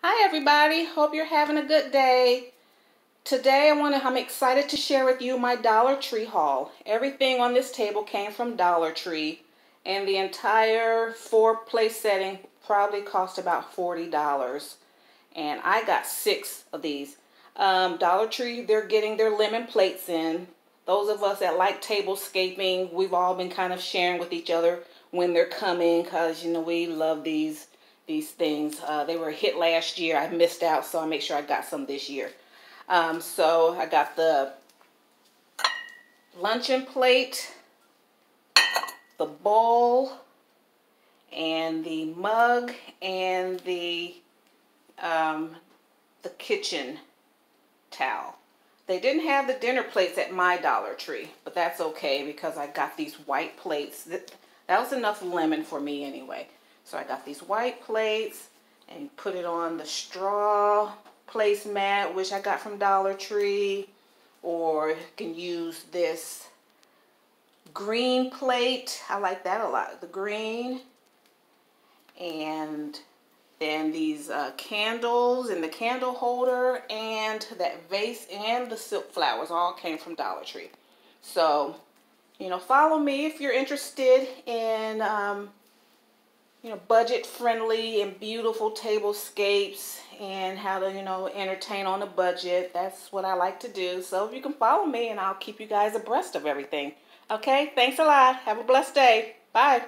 Hi everybody, hope you're having a good day. Today I want to, I'm excited to share with you my Dollar Tree haul. Everything on this table came from Dollar Tree and the entire four place setting probably cost about $40. And I got six of these. Um, Dollar Tree, they're getting their lemon plates in. Those of us that like tablescaping, we've all been kind of sharing with each other when they're coming because, you know, we love these these things. Uh, they were a hit last year. I missed out, so I make sure I got some this year. Um, so I got the luncheon plate, the bowl, and the mug, and the um, the kitchen towel. They didn't have the dinner plates at my Dollar Tree, but that's okay because I got these white plates. That, that was enough lemon for me anyway. So I got these white plates and put it on the straw placemat, which I got from Dollar Tree. Or can use this green plate. I like that a lot. The green. And then these uh, candles and the candle holder and that vase and the silk flowers all came from Dollar Tree. So, you know, follow me if you're interested in um, you know, budget friendly and beautiful tablescapes and how to, you know, entertain on a budget. That's what I like to do. So you can follow me and I'll keep you guys abreast of everything. Okay, thanks a lot. Have a blessed day. Bye.